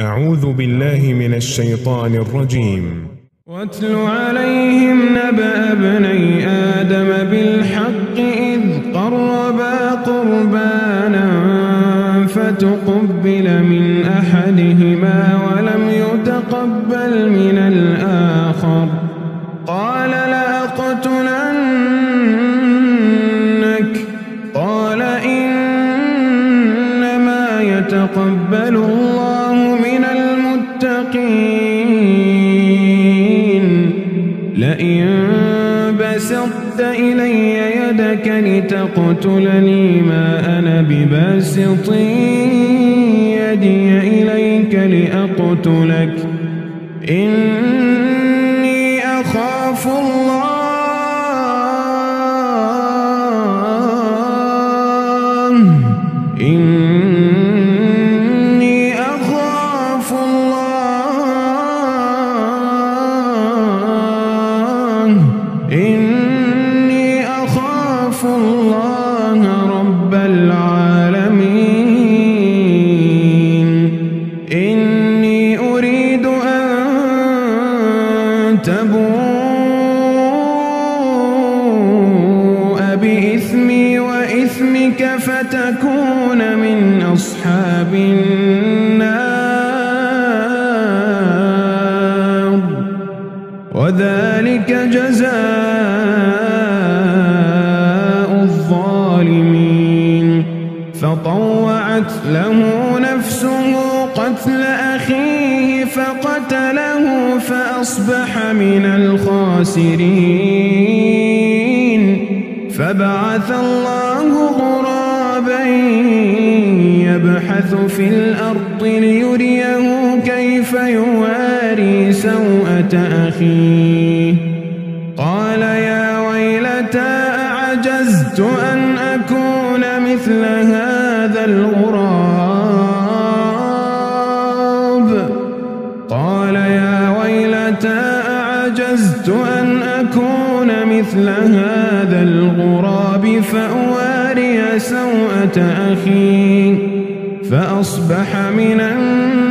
أعوذ بالله من الشيطان الرجيم. واتل عليهم نبأ ابني آدم بالحق إذ قربا قربانا فتقبل من أحدهما بسطت إلي يدك لتقتلني ما أنا بباسط. يدي إليك لأقتلك. إني أخاف الله. إني أخاف الله رب العالمين. إني أريد أن تبوء بإثمي وإثمك فتكون من أصحاب النار. وذلك جزاء فطوعت له نفسه قتل أخيه فقتله فأصبح من الخاسرين. فبعث الله غرابا يبحث في الأرض ليريه كيف يواري سوءة أخيه. قال يا ويلتى أعجزت أن أكون مثل هذا؟ الغراب. قال يا ويلتى أعجزت أن أكون مثل هذا الغراب فأواري سوءة أخي فأصبح من النادمين.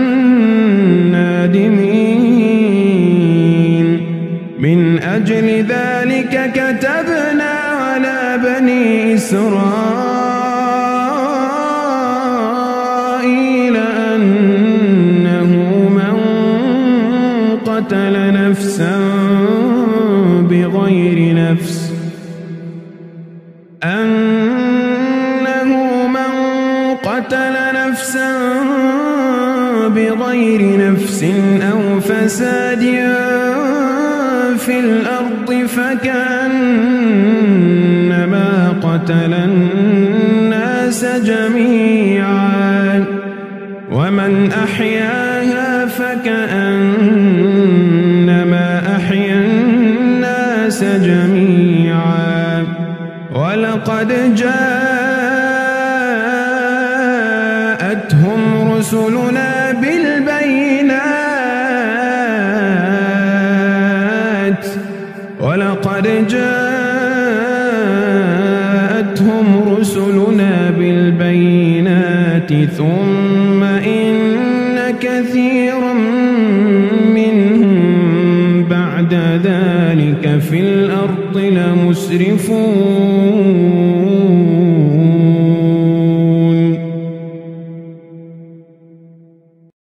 من أجل ذلك كتبنا على بني إسرائيل نفسا بغير نفس. أنه من قتل نفسا بغير نفس أو فساد في الأرض فكأنما قتل الناس جميعا. ومن أحياها فكأنما ولقد جاءتهم رسلنا بالبينات. ولقد جاءتهم رسلنا بالبينات. ثم إن كثيرا بعد